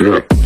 Yeah.